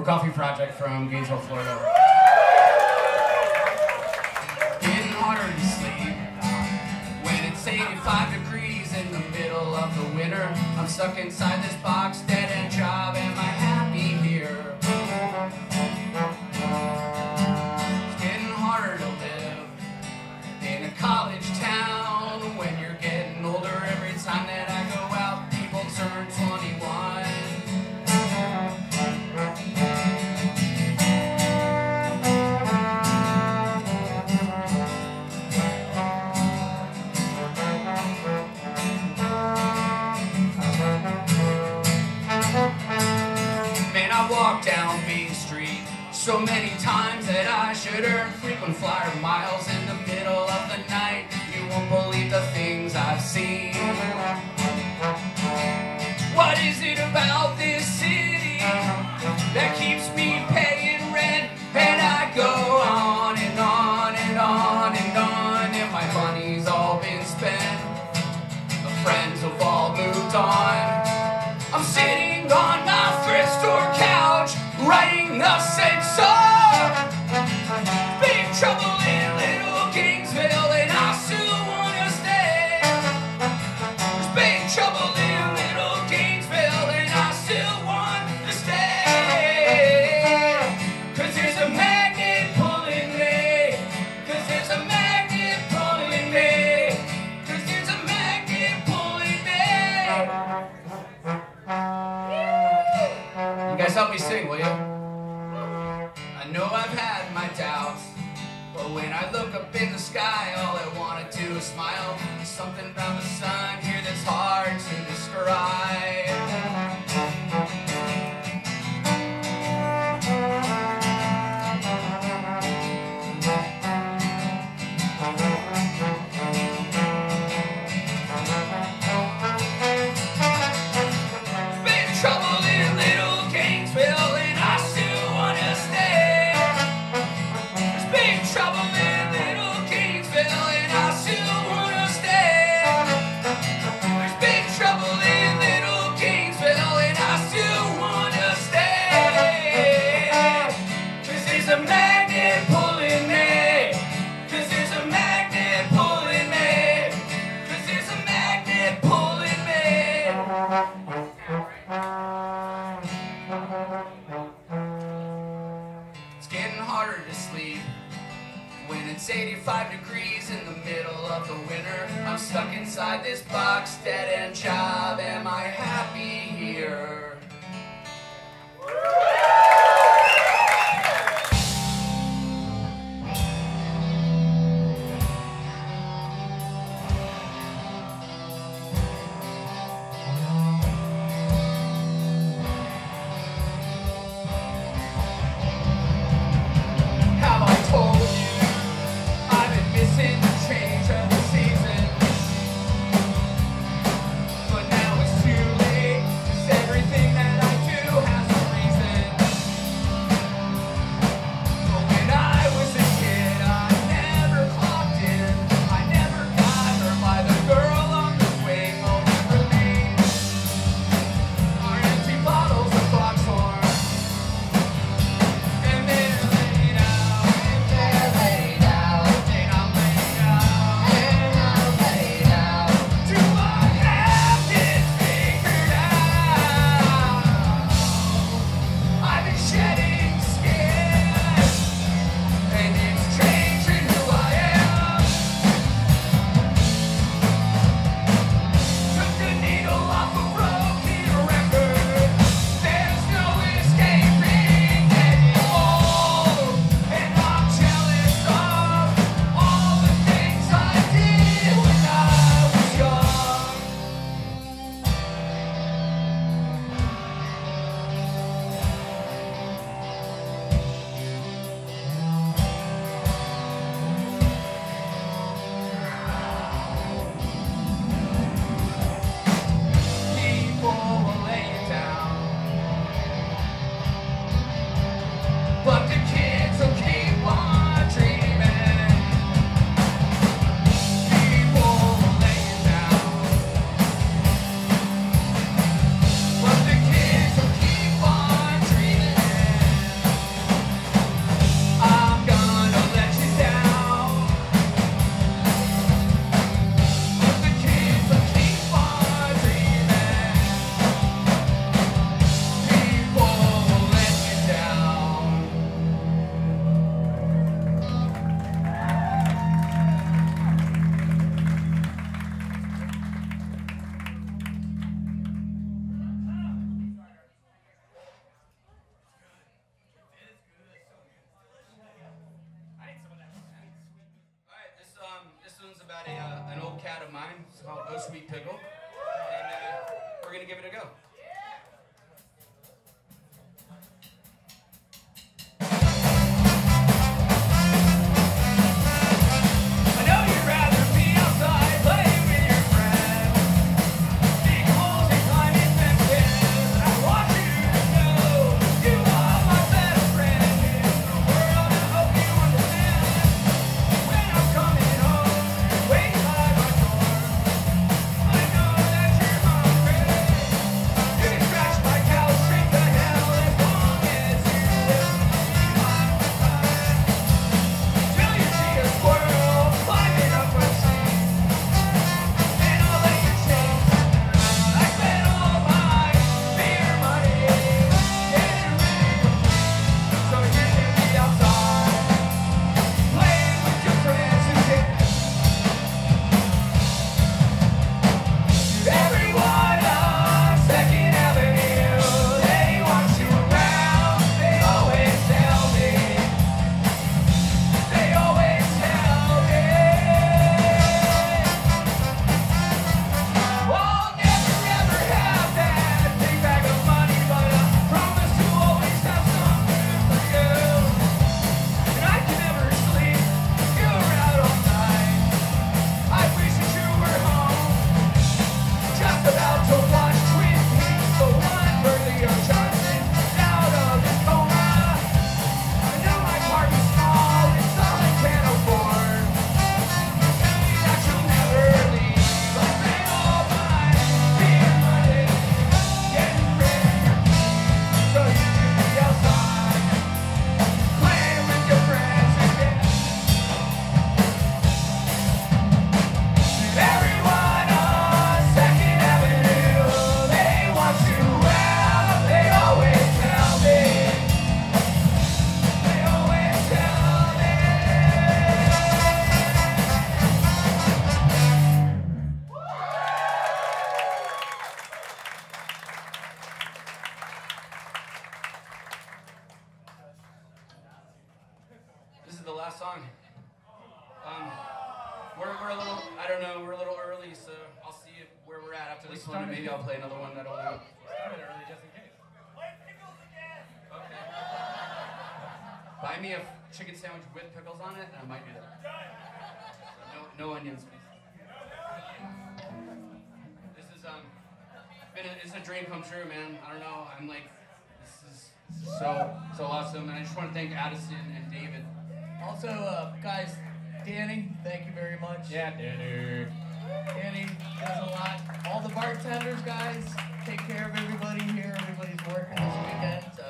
We're Coffee Project from Gainesville, Florida. Harder to sleep when it's 85 degrees in the middle of the winter. I'm stuck inside this box, dead end job. Am I happy here? It's getting harder to live in a college down Main Street so many times that I should earn frequent flyer miles in the middle of the night. You won't believe the things I've seen. What is it about this city that keeps me paying rent? And I go on and on and on and on, and my money's all been spent. The friends have all moved on. Something about the sun got a, uh, an old cat of mine. It's called Oh Sweet Pickle. And uh, we're going to give it a go. Buy me a chicken sandwich with pickles on it, and I might do that. No, no onions. This is um, been a, it's a dream come true, man. I don't know. I'm like, this is, this is so so awesome, and I just want to thank Addison and David. Also, uh, guys, Danny, thank you very much. Yeah, dinner. Danny does a lot. All the bartenders, guys, take care of everybody here. Everybody's working this weekend, so.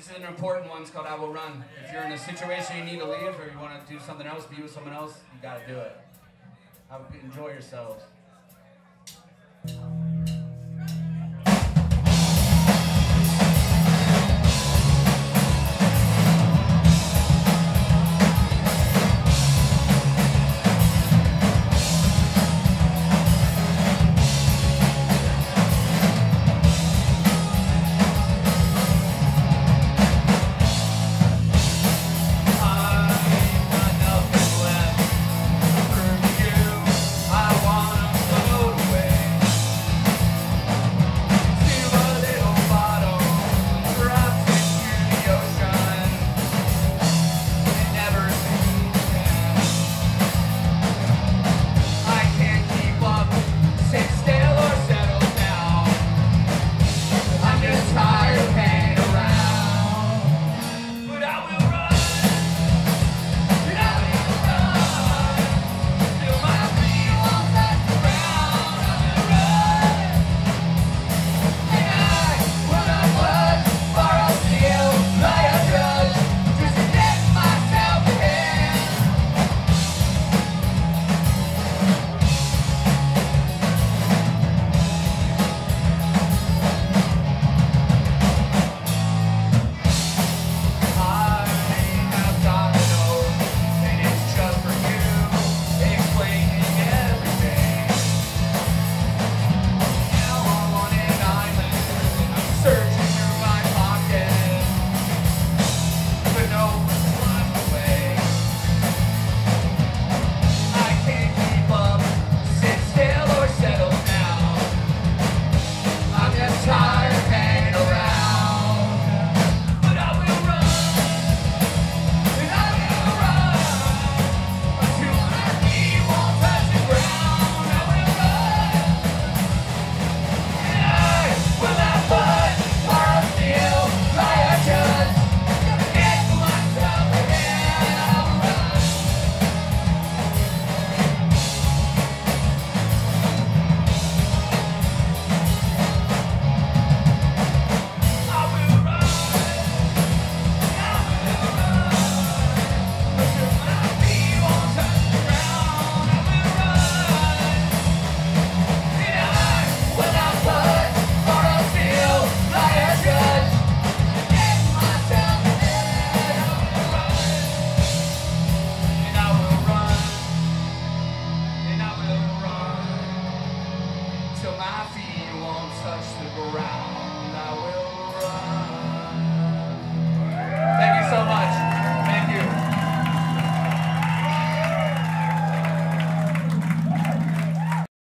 This is an important one. It's called I Will Run. If you're in a situation you need to leave or you want to do something else, be with someone else, you got to do it. Have, enjoy yourselves.